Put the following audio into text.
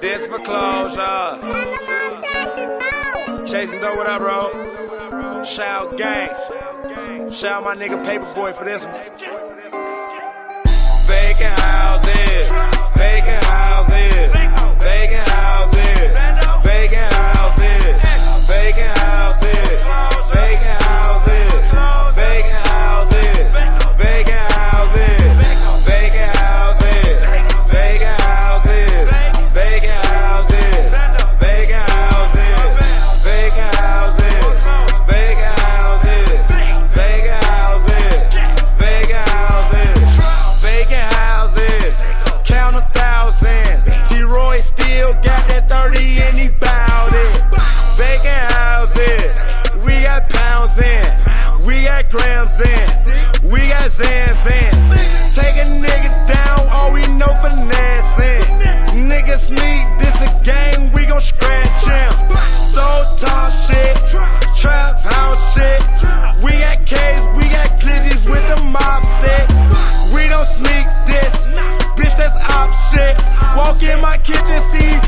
This Foreclosure. Chasing dough, what up, bro? Shout gang. Shout my nigga Paperboy for this one. We got Zam Zam. Take a nigga down, all we know financing. Niggas need this a game, we gon' scratch him. Stole top shit, trap house shit. We got K's, we got glizzies with the mob sticks. We don't sneak this, bitch, that's op shit. Walk in my kitchen, see